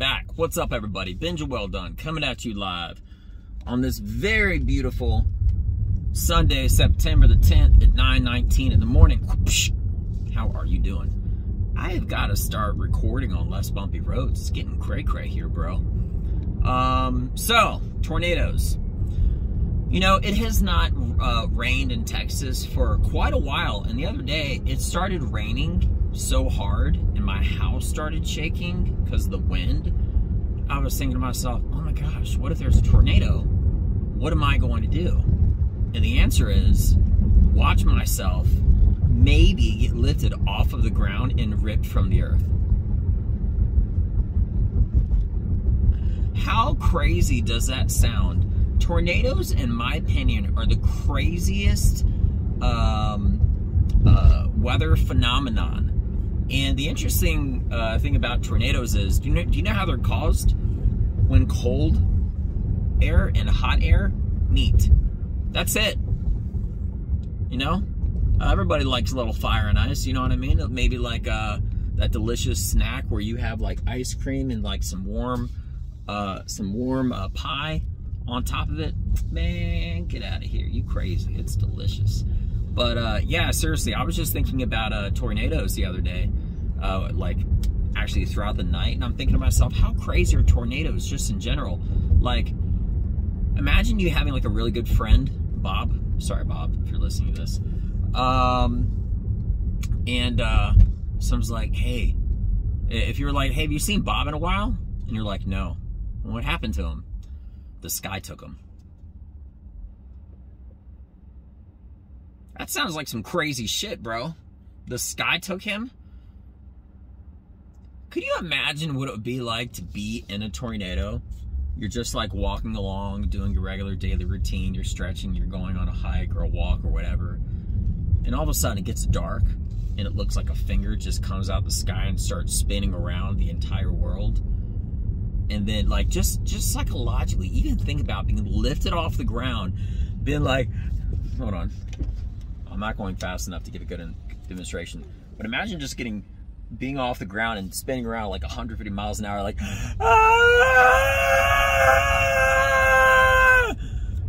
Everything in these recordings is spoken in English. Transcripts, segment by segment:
back. What's up, everybody? Benja Welldone coming at you live on this very beautiful Sunday, September the 10th at 9:19 in the morning. How are you doing? I have got to start recording on less bumpy roads. It's getting cray cray here, bro. Um, so tornadoes. You know, it has not uh, rained in Texas for quite a while, and the other day it started raining so hard and my house started shaking because of the wind, I was thinking to myself, oh my gosh, what if there's a tornado? What am I going to do? And the answer is watch myself maybe get lifted off of the ground and ripped from the earth. How crazy does that sound? Tornadoes, in my opinion, are the craziest um, uh, weather phenomenon and the interesting uh, thing about tornadoes is, do you, know, do you know how they're caused? When cold air and hot air meet. That's it. You know? Uh, everybody likes a little fire and ice, you know what I mean? Maybe like uh, that delicious snack where you have like ice cream and like some warm, uh, some warm uh, pie on top of it. Man, get out of here. You crazy. It's delicious. But uh, yeah, seriously, I was just thinking about uh, tornadoes the other day, uh, like actually throughout the night, and I'm thinking to myself, how crazy are tornadoes just in general? Like, imagine you having like a really good friend, Bob. Sorry, Bob, if you're listening to this. Um, and uh, someone's like, hey, if you're like, hey, have you seen Bob in a while? And you're like, no. what happened to him? The sky took him. That sounds like some crazy shit, bro. The sky took him? Could you imagine what it would be like to be in a tornado? You're just like walking along, doing your regular daily routine, you're stretching, you're going on a hike or a walk or whatever. And all of a sudden it gets dark and it looks like a finger just comes out the sky and starts spinning around the entire world. And then like just just psychologically, even think about being lifted off the ground, being like, hold on. I'm not going fast enough to give a good demonstration. But imagine just getting, being off the ground and spinning around like 150 miles an hour, like!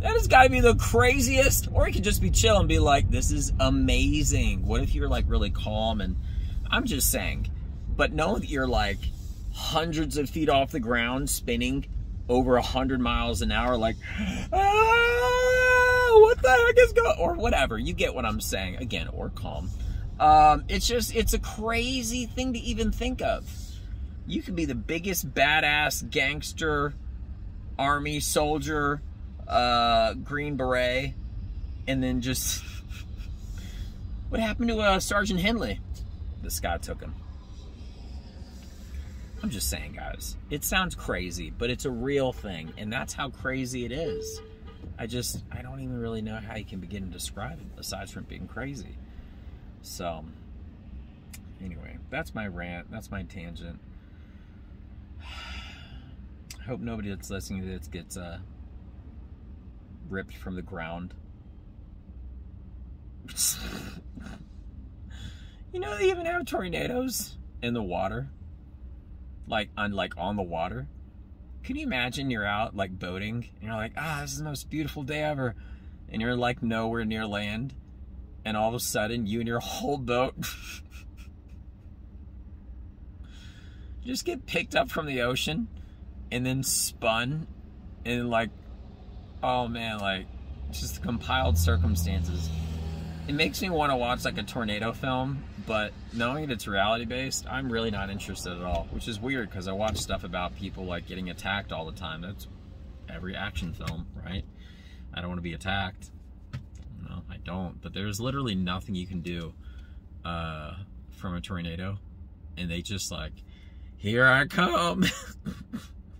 That has got to be the craziest. Or you could just be chill and be like, this is amazing. What if you're like really calm and I'm just saying. But know that you're like hundreds of feet off the ground, spinning over 100 miles an hour, like, ah! What the heck is going or whatever. You get what I'm saying. Again, or calm. Um, it's just, it's a crazy thing to even think of. You could be the biggest badass gangster, army soldier, uh, Green Beret, and then just, what happened to uh, Sergeant Henley? This guy took him. I'm just saying, guys. It sounds crazy, but it's a real thing, and that's how crazy it is. I just, I don't even really know how you can begin to describe it aside from being crazy. So, anyway, that's my rant. That's my tangent. I hope nobody that's listening to this gets uh, ripped from the ground. you know, they even have tornadoes in the water. Like, on, like on the water. Can you imagine you're out like boating and you're like, ah, this is the most beautiful day ever. And you're like nowhere near land. And all of a sudden, you and your whole boat just get picked up from the ocean and then spun and like, oh man, like just compiled circumstances. It makes me want to watch like a tornado film but knowing that it's reality based, I'm really not interested at all, which is weird because I watch stuff about people like getting attacked all the time. That's every action film, right? I don't want to be attacked. No, I don't. But there's literally nothing you can do uh, from a tornado, and they just like, here I come.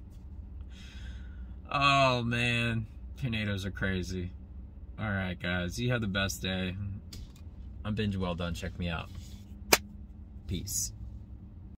oh man, tornadoes are crazy. All right, guys, you have the best day. I'm Benja Welldone. Check me out. Peace.